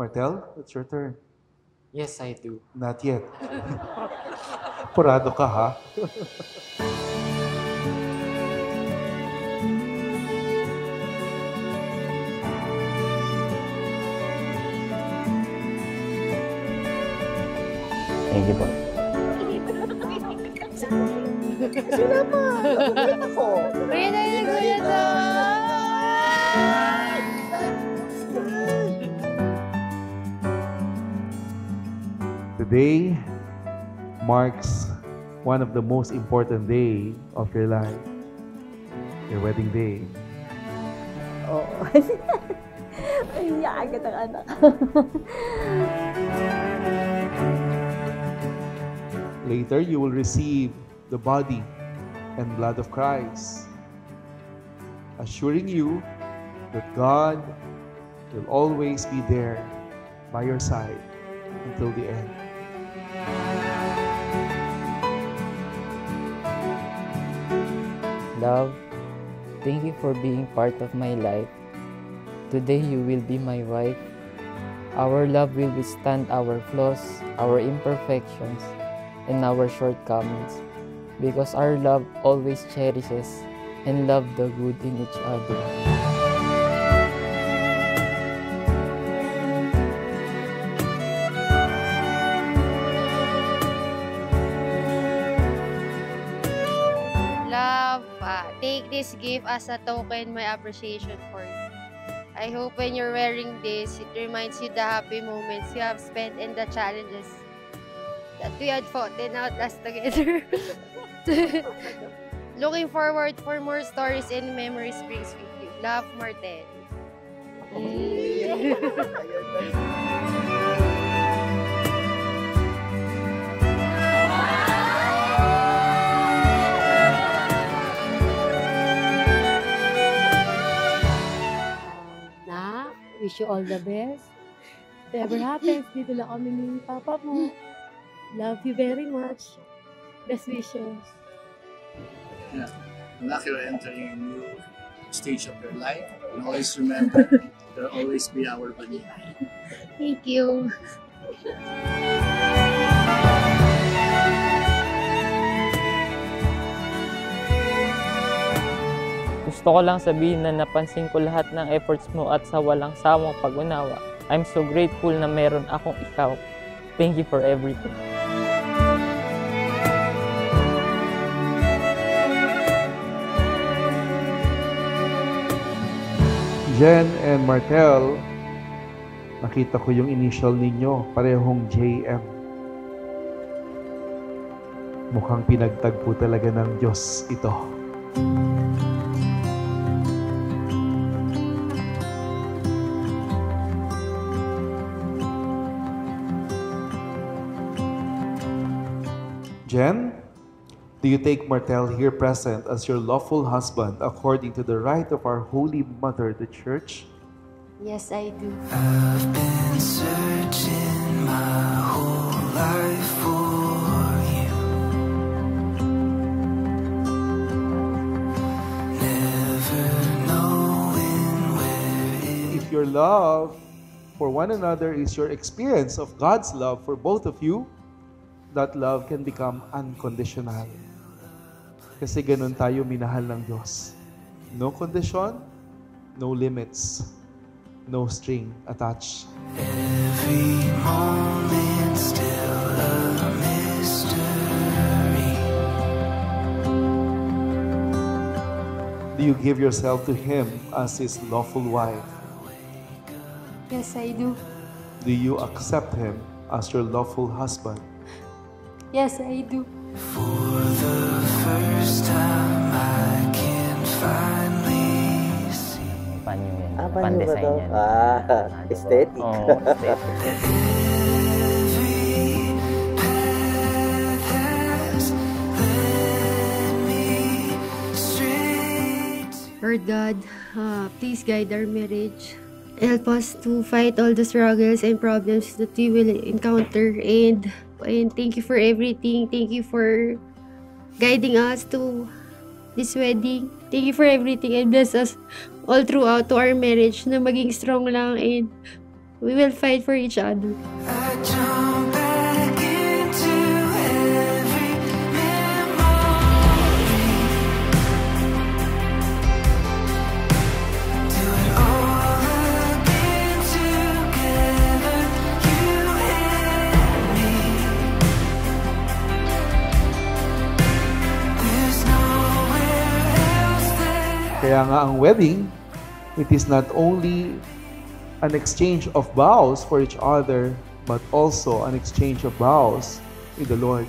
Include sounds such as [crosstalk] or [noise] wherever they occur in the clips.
Martel, it's your turn. Yes, I do. Not yet. [laughs] Purado ka, ha? Thank you po. Today marks one of the most important day of your life. Your wedding day. Oo. [laughs] Ay, agad ang anak. [laughs] Later, you will receive the body and blood of Christ, assuring you that God will always be there by your side until the end. Love, thank you for being part of my life. Today you will be my wife. Our love will withstand our flaws, our imperfections, and our shortcomings because our love always cherishes and love the good in each other. Take this gift as a token my appreciation for you. I hope when you're wearing this, it reminds you the happy moments you have spent and the challenges that we had fought and outlast together. [laughs] Looking forward for more stories and memories brings with you. Love, Martin. Na, [laughs] wish you all the best. Whatever happens, dito lang kami ni Papa mo. Love you very much. Best wishes. lucky you're entering a new stage of your life. And always remember, [laughs] there'll always be our Vanilla. Thank you. Gusto ko lang sabihin na napansin ko lahat ng efforts mo at sa walang sawang pag-unawa. I'm so grateful na meron akong ikaw. Thank you for everything. Jen and Martel, nakita ko yung initial ninyo, parehong JM. Mukhang pinagtagpo talaga ng Diyos ito. Jen, do you take Martel here present as your lawful husband according to the right of our Holy Mother, the Church? Yes, I do. I've been searching my whole life for you. Never knowing where it If your love for one another is your experience of God's love for both of you, that love can become unconditional. Kasi ganun tayo minahal ng Diyos. No condition, no limits, no string attached. every moment still a mystery. Do you give yourself to Him as His lawful wife? Yes, I do. Do you accept Him as your lawful husband? Yes, I do. For the first time, I can finally see. Panyo yan. Ah, paano ba Pan-design to? Ah, aesthetic. Oo, aesthetic. Every path has led me straight to Lord God, uh, please guide our marriage. Help us to fight all the struggles and problems that we will encounter and and thank you for everything. Thank you for guiding us to this wedding. Thank you for everything and bless us all throughout to our marriage na maging strong lang and we will fight for each other. Nga ang wedding, it is not only an exchange of vows for each other, but also an exchange of vows with the Lord.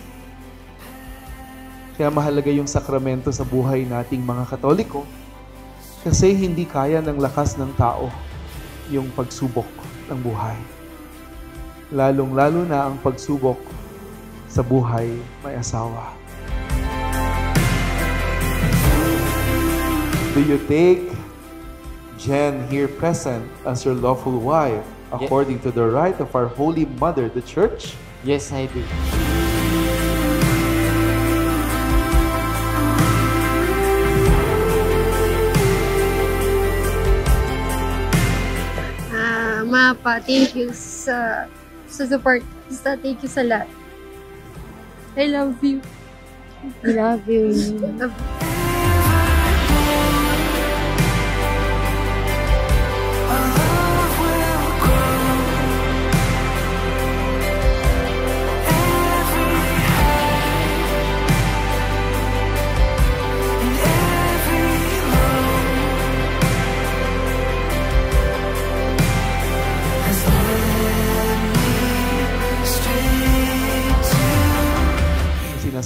Kaya mahalaga yung sakramento sa buhay nating mga Katoliko kasi hindi kaya ng lakas ng tao yung pagsubok ng buhay. Lalong-lalo na ang pagsubok sa buhay may asawa. Do you take Jen here present as your lawful wife according to the right of our Holy Mother, the Church? Yes, I do. Ah, Mapa, thank you sa sa support. Basta thank you sa lahat. I love you. I love you. [laughs] our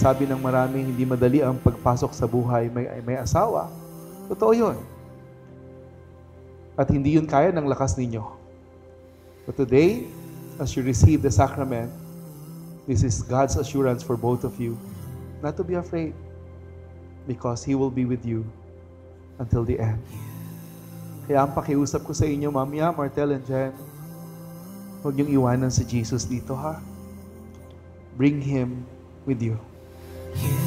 Sinasabi ng marami hindi madali ang pagpasok sa buhay may, may asawa. Totoo yun. At hindi yun kaya ng lakas ninyo. But today, as you receive the sacrament, this is God's assurance for both of you not to be afraid because He will be with you until the end. Kaya ang pakiusap ko sa inyo, Mamia, Martel, and Jen, huwag niyong iwanan si Jesus dito, ha? Bring Him with you. You